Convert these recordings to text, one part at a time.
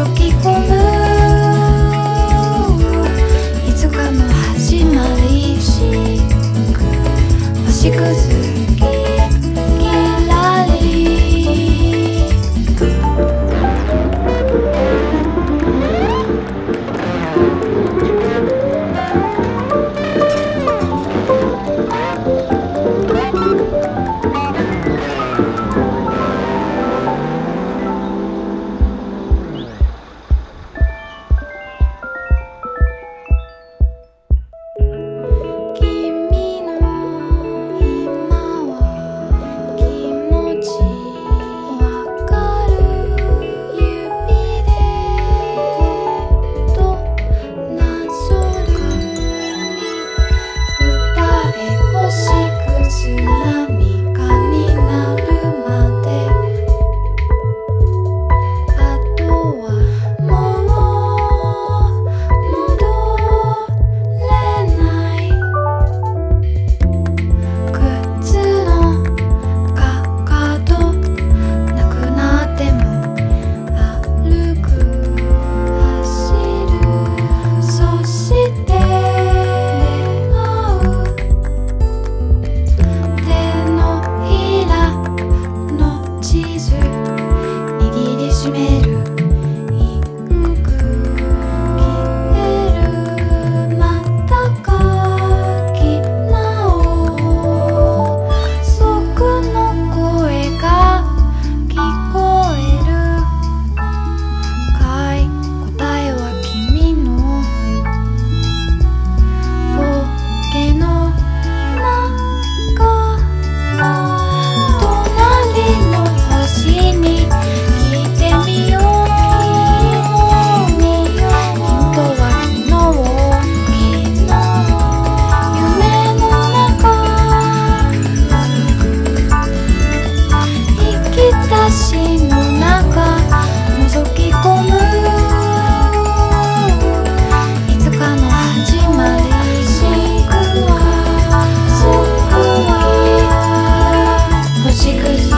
Keep going.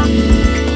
Música